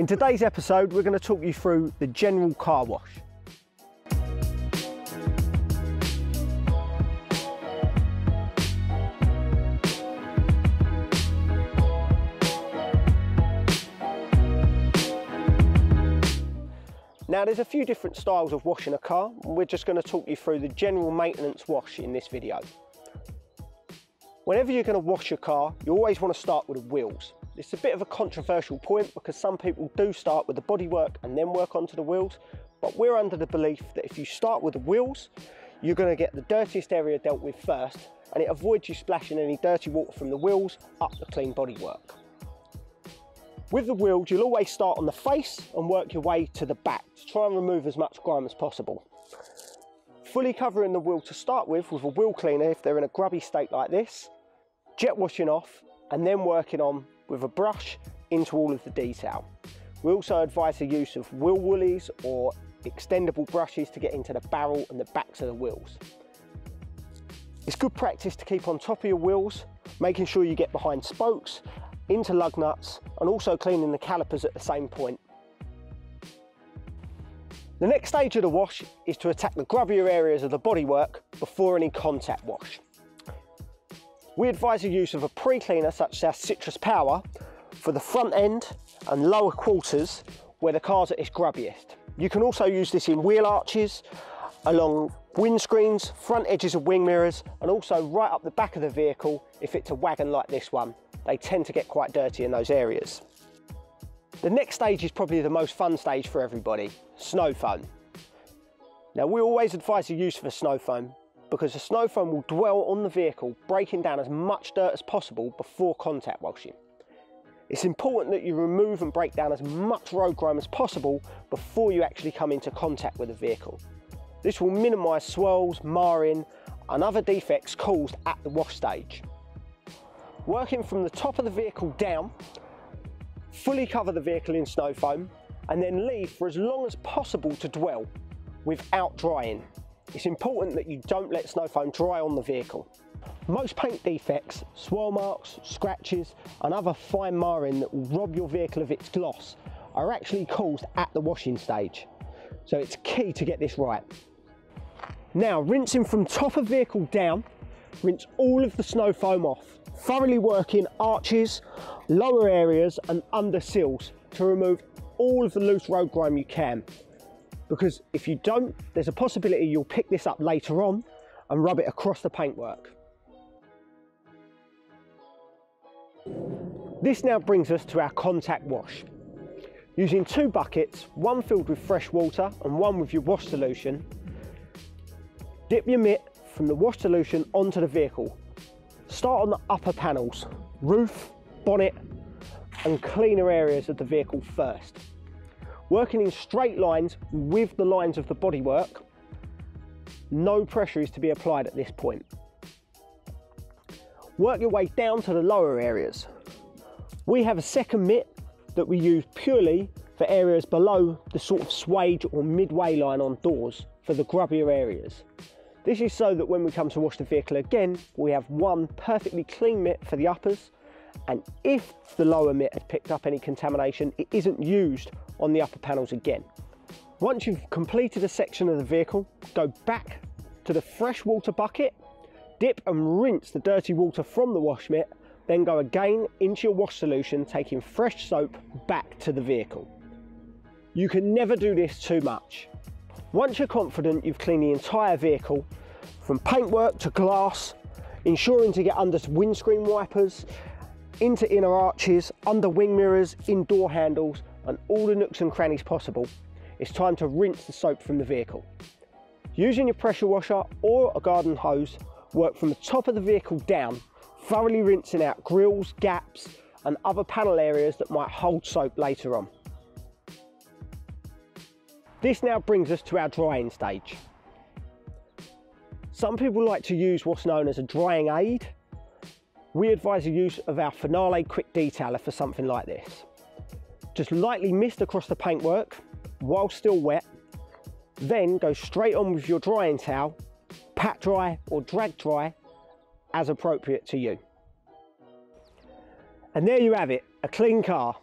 In today's episode, we're going to talk you through the general car wash. Now there's a few different styles of washing a car. We're just going to talk you through the general maintenance wash in this video. Whenever you're going to wash your car, you always want to start with the wheels. It's a bit of a controversial point because some people do start with the bodywork and then work onto the wheels, but we're under the belief that if you start with the wheels, you're going to get the dirtiest area dealt with first and it avoids you splashing any dirty water from the wheels up the clean bodywork. With the wheels, you'll always start on the face and work your way to the back to try and remove as much grime as possible. Fully covering the wheel to start with with a wheel cleaner if they're in a grubby state like this, jet washing off and then working on with a brush into all of the detail. We also advise the use of wheel woolies or extendable brushes to get into the barrel and the backs of the wheels. It's good practice to keep on top of your wheels, making sure you get behind spokes into lug nuts and also cleaning the calipers at the same point. The next stage of the wash is to attack the grubbier areas of the bodywork before any contact wash. We advise the use of a pre-cleaner such as our Citrus Power for the front end and lower quarters where the car's at its grubbiest. You can also use this in wheel arches, along windscreens, front edges of wing mirrors, and also right up the back of the vehicle if it's a wagon like this one they tend to get quite dirty in those areas. The next stage is probably the most fun stage for everybody, snow foam. Now we always advise the use of a snow foam because the snow foam will dwell on the vehicle, breaking down as much dirt as possible before contact washing. It's important that you remove and break down as much road grime as possible before you actually come into contact with the vehicle. This will minimise swirls, marring and other defects caused at the wash stage working from the top of the vehicle down, fully cover the vehicle in snow foam, and then leave for as long as possible to dwell without drying. It's important that you don't let snow foam dry on the vehicle. Most paint defects, swirl marks, scratches, and other fine marring that will rob your vehicle of its gloss are actually caused at the washing stage. So it's key to get this right. Now, rinsing from top of vehicle down, rinse all of the snow foam off thoroughly working arches, lower areas and under sills to remove all of the loose road grime you can. Because if you don't, there's a possibility you'll pick this up later on and rub it across the paintwork. This now brings us to our contact wash. Using two buckets, one filled with fresh water and one with your wash solution, dip your mitt from the wash solution onto the vehicle Start on the upper panels, roof, bonnet and cleaner areas of the vehicle first. Working in straight lines with the lines of the bodywork, no pressure is to be applied at this point. Work your way down to the lower areas. We have a second mitt that we use purely for areas below the sort of swage or midway line on doors for the grubbier areas. This is so that when we come to wash the vehicle again, we have one perfectly clean mitt for the uppers, and if the lower mitt has picked up any contamination, it isn't used on the upper panels again. Once you've completed a section of the vehicle, go back to the fresh water bucket, dip and rinse the dirty water from the wash mitt, then go again into your wash solution, taking fresh soap back to the vehicle. You can never do this too much. Once you're confident you've cleaned the entire vehicle, from paintwork to glass, ensuring to get under windscreen wipers, into inner arches, under wing mirrors, in door handles, and all the nooks and crannies possible, it's time to rinse the soap from the vehicle. Using your pressure washer or a garden hose, work from the top of the vehicle down, thoroughly rinsing out grills, gaps, and other panel areas that might hold soap later on. This now brings us to our drying stage. Some people like to use what's known as a drying aid. We advise the use of our Finale Quick Detailer for something like this. Just lightly mist across the paintwork while still wet, then go straight on with your drying towel, pat dry or drag dry as appropriate to you. And there you have it, a clean car